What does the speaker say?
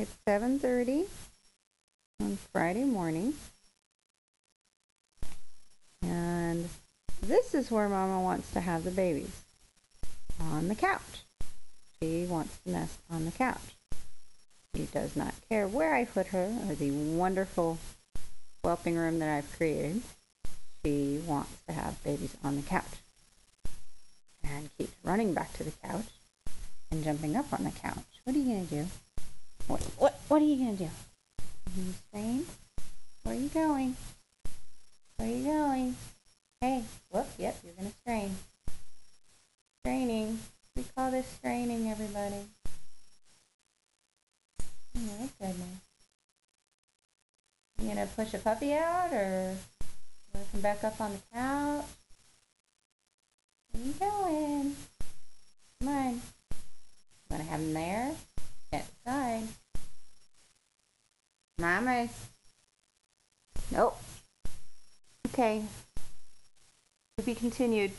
It's 7:30 on Friday morning. And this is where Mama wants to have the babies. On the couch. She wants to nest on the couch. She does not care where I put her or the wonderful whelping room that I've created. She wants to have babies on the couch. And keeps running back to the couch and jumping up on the couch. What are you gonna do? What what are you gonna do? Are you strain? Where are you going? Where are you going? Hey, whoop, yep, you're gonna strain. Straining. We call this straining, everybody. Oh my goodness. You gonna push a puppy out or wanna come back up on the couch? Where you going? Come on. You wanna have him there? Can't Mamas. Nope. Okay. To be continued.